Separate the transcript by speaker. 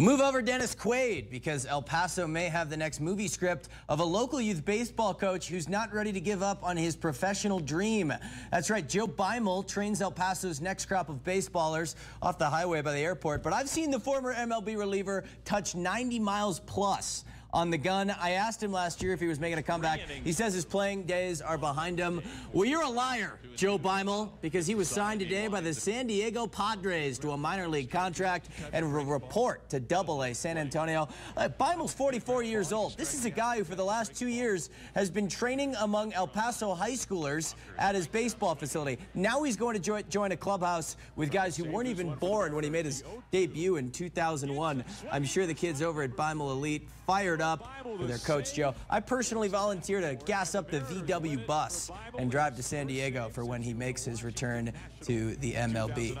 Speaker 1: We'll move over Dennis Quaid because El Paso may have the next movie script of a local youth baseball coach who's not ready to give up on his professional dream. That's right, Joe Beimel trains El Paso's next crop of baseballers off the highway by the airport, but I've seen the former MLB reliever touch 90 miles plus on the gun. I asked him last year if he was making a comeback. He says his playing days are behind him. Well, you're a liar, Joe Beimel, because he was signed today by the San Diego Padres to a minor league contract and will report to Double A San Antonio. Uh, Beimel's 44 years old. This is a guy who, for the last two years, has been training among El Paso high schoolers at his baseball facility. Now he's going to join, join a clubhouse with guys who weren't even born when he made his debut in 2001. I'm sure the kids over at Beimel Elite fired fired up with their coach, Joe. I personally volunteer to gas up the VW bus and drive to San Diego for when he makes his return to the MLB.